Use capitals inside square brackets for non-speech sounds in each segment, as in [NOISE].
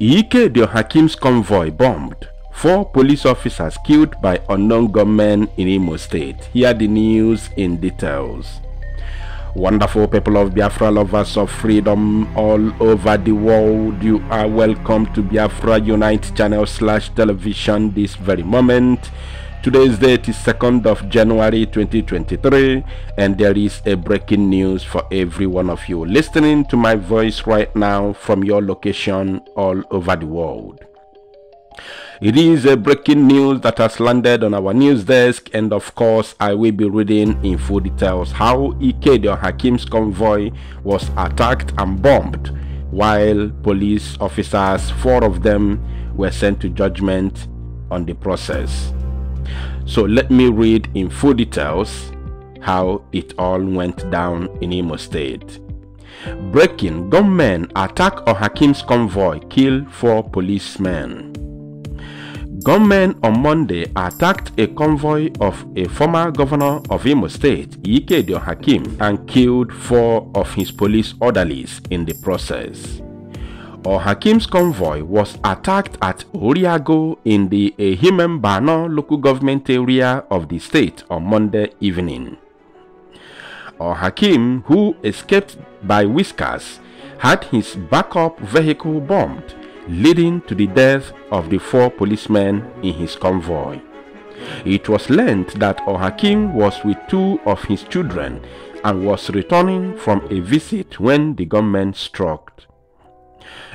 Ike Hakim's convoy bombed. Four police officers killed by unknown gunmen in Imo State. Hear the news in details. Wonderful people of Biafra, lovers of freedom all over the world, you are welcome to Biafra Unite channel slash television this very moment. Today's date is 2nd of January 2023 and there is a breaking news for every one of you listening to my voice right now from your location all over the world. It is a breaking news that has landed on our news desk, and of course, I will be reading in full details how Ikedi Ohakim's convoy was attacked and bombed, while police officers, four of them, were sent to judgment on the process. So let me read in full details how it all went down in Imo State. Breaking gunmen attack Ohakim's convoy, kill four policemen. Gunmen on Monday attacked a convoy of a former governor of Imo State, Ikedi Ohakim, and killed four of his police orderlies in the process. Ohakim's convoy was attacked at Oriagu in the Ehime Mbano local government area of the state on Monday evening. Ohakim, who escaped by whiskers, had his backup vehicle bombed leading to the death of the four policemen in his convoy. It was learned that Ohakim was with two of his children and was returning from a visit when the gunmen struck.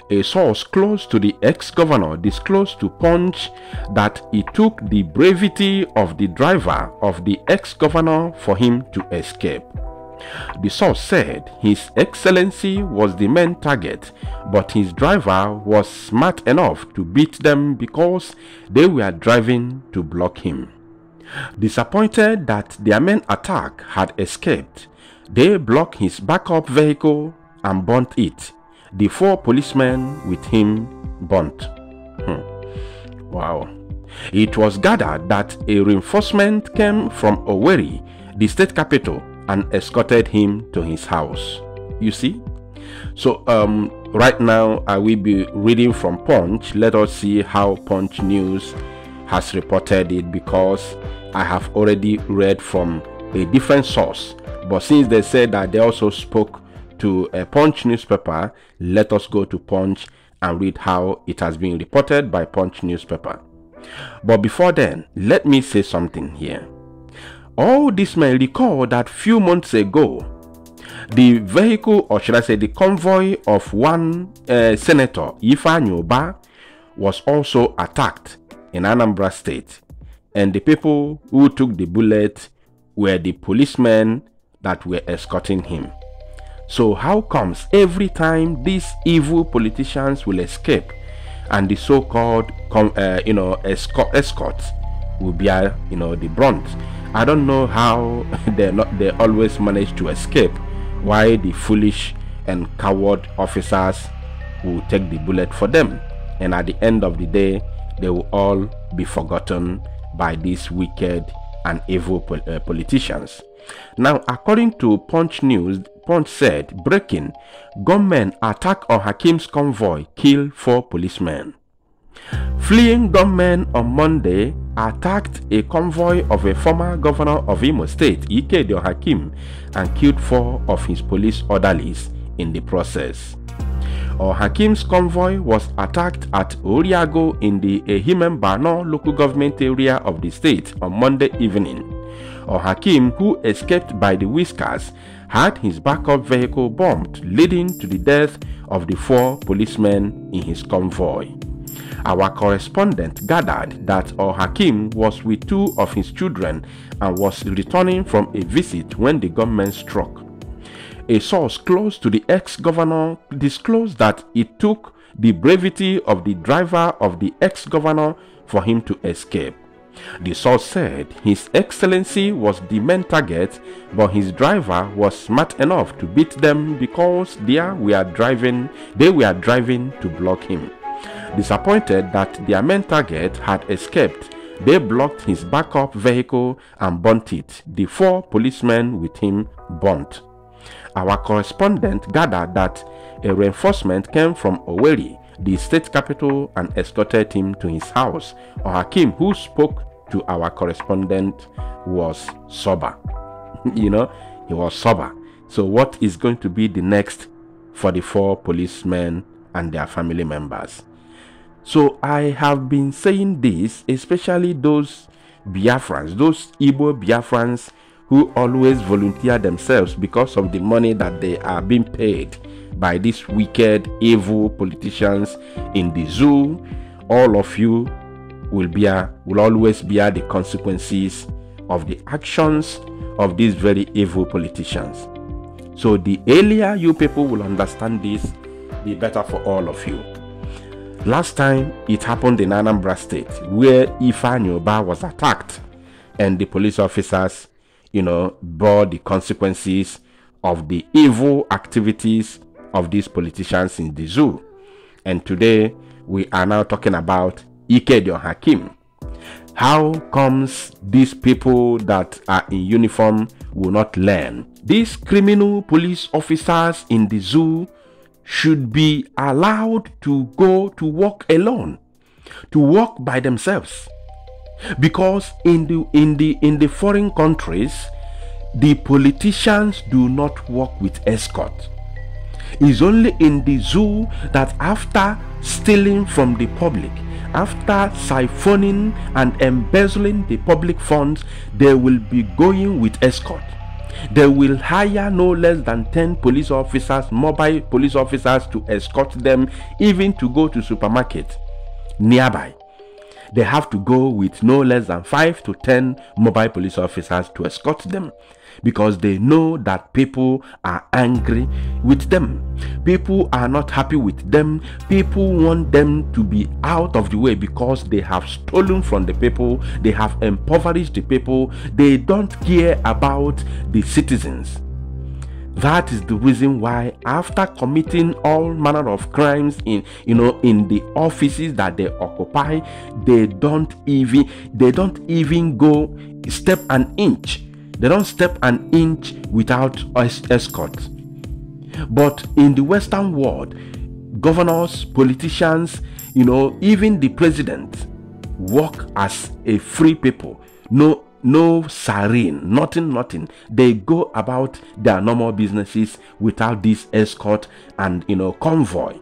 A source close to the ex-governor disclosed to Punch that it took the bravery of the driver of the ex-governor for him to escape. The source said His Excellency was the main target, but his driver was smart enough to beat them because they were driving to block him. Disappointed that their main attack had escaped, they blocked his backup vehicle and burnt it. The four policemen with him burnt. Hmm. Wow. It was gathered that a reinforcement came from Owerri, the state capital, and escorted him to his house. You see? So um, right now I will be reading from Punch. Let us see how Punch News has reported it because I have already read from a different source. But since they said that they also spoke to a Punch newspaper, let us go to Punch and read how it has been reported by Punch newspaper. But before then, let me say something here. All this may recall that few months ago, the vehicle, or should I say the convoy of one uh, senator, Ifeanyi was also attacked in Anambra State. And the people who took the bullet were the policemen that were escorting him. So how comes every time these evil politicians will escape and the so-called, uh, you know, escort, escorts will bear, you know, the brunt? I don't know how [LAUGHS] they not they always manage to escape. Why the foolish and coward officers will take the bullet for them, and at the end of the day, they will all be forgotten by these wicked and evil pol uh, politicians. Now, according to Punch News, Punch said, breaking, gunmen attack Ohakim's convoy, kill four policemen. Fleeing gunmen on Monday attacked a convoy of a former governor of Imo State, Ikedi Ohakim, and killed four of his police orderlies in the process. Ohakim's convoy was attacked at Oriagu in the Ehime Mbano local government area of the state on Monday evening. Ohakim, who escaped by the whiskers, had his backup vehicle bombed, leading to the death of the four policemen in his convoy. Our correspondent gathered that Ohakim was with two of his children and was returning from a visit when the government struck. A source close to the ex-governor disclosed that it took the bravery of the driver of the ex-governor for him to escape. The source said His Excellency was the main target, but his driver was smart enough to beat them because they were driving, they were driving to block him. Disappointed that their main target had escaped, they blocked his backup vehicle and burnt it. The four policemen with him burnt. Our correspondent gathered that a reinforcement came from Owerri the state capital and escorted him to his house. Ohakim, who spoke to our correspondent, was sober. [LAUGHS] you know, he was sober. So, what is going to be the next for the four policemen and their family members? So, I have been saying this, especially those Biafrans, those Igbo Biafrans who always volunteer themselves because of the money that they are being paid by these wicked, evil politicians in the zoo. All of you will bear, will always bear the consequences of the actions of these very evil politicians. So the earlier you people will understand this, the better for all of you. Last time it happened in Anambra State where Ifa Ifeanyi was attacked and the police officers, you know, bore the consequences of the evil activities of these politicians in the zoo. And today we are now talking about Ikedi Ohakim. How comes these people that are in uniform will not learn? These criminal police officers in the zoo should be allowed to go to work alone, to work by themselves. Because in the in the in the foreign countries, the politicians do not work with escort. It's only in the zoo that after stealing from the public, after siphoning and embezzling the public funds, they will be going with escort. They will hire no less than 10 police officers, mobile police officers to escort them, even to go to supermarket nearby. They have to go with no less than 5 to 10 mobile police officers to escort them because they know that people are angry with them. People are not happy with them. People want them to be out of the way because they have stolen from the people, they have impoverished the people, they don't care about the citizens. That is the reason why after committing all manner of crimes in you know in the offices that they occupy, they don't even they don't even go step an inch they don't step an inch without escort. But in the Western world, governors, politicians, you know, even the president work as a free people. No, no siren, nothing, nothing. They go about their normal businesses without this escort and you know convoy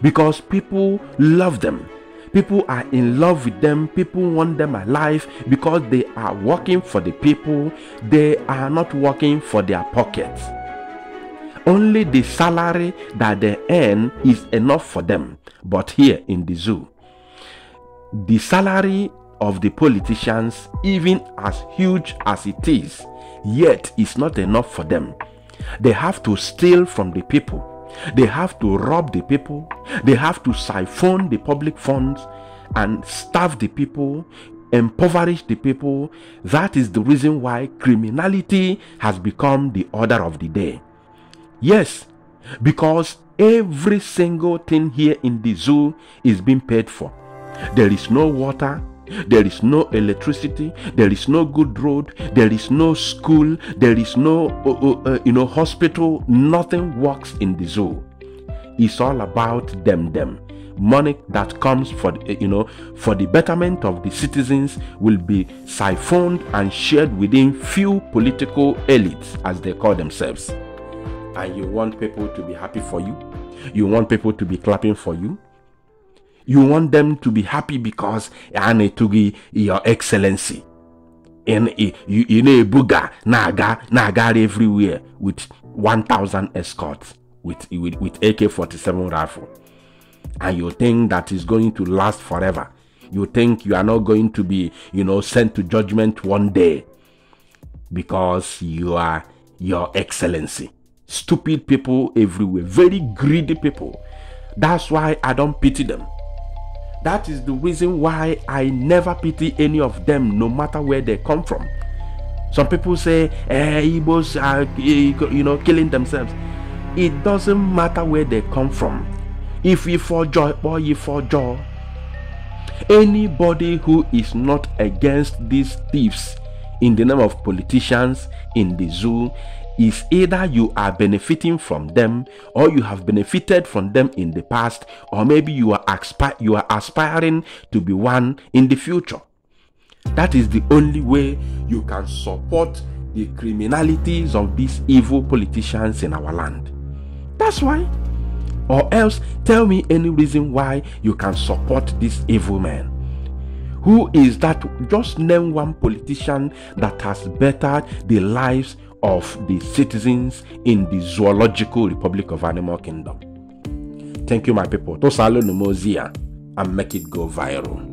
because people love them People are in love with them. People want them alive because they are working for the people. They are not working for their pockets. Only the salary that they earn is enough for them. But here in the zoo, the salary of the politicians, even as huge as it is, yet is not enough for them. They have to steal from the people they have to rob the people, they have to siphon the public funds and starve the people, impoverish the people. That is the reason why criminality has become the order of the day. Yes, because every single thing here in the zoo is being paid for. There is no water, there is no electricity there is no good road there is no school there is no uh, uh, uh, you know hospital. Nothing works in the zoo. It's all about them them. Money that comes for you know for the betterment of the citizens will be siphoned and shared within few political elites as they call themselves. And you want people to be happy for you? You want people to be clapping for you you want them to be happy because ana etugi your excellency. In in eh, a buga naga naga everywhere with 1000 escorts with with, with AK47 rifle. And you think that is going to last forever. You think you are not going to be you know sent to judgment one day because you are your excellency. Stupid people everywhere. Very greedy people. That's why i don't pity them that is the reason why I never pity any of them, no matter where they come from. Some people say, eh, Igbos are, you know, killing themselves. It doesn't matter where they come from. If you for joy or you for joy, anybody who is not against these thieves in the name of politicians in the zoo, is either you are benefiting from them or you have benefited from them in the past or maybe you are aspi- you are aspiring to be one in the future. That is the only way you can support the criminalities of these evil politicians in our land. That's why or else tell me any reason why you can support these evil men who is that just name one politician that has bettered the lives of the citizens in the zoological republic of animal kingdom? Thank you my people. To salo numozia and make it go viral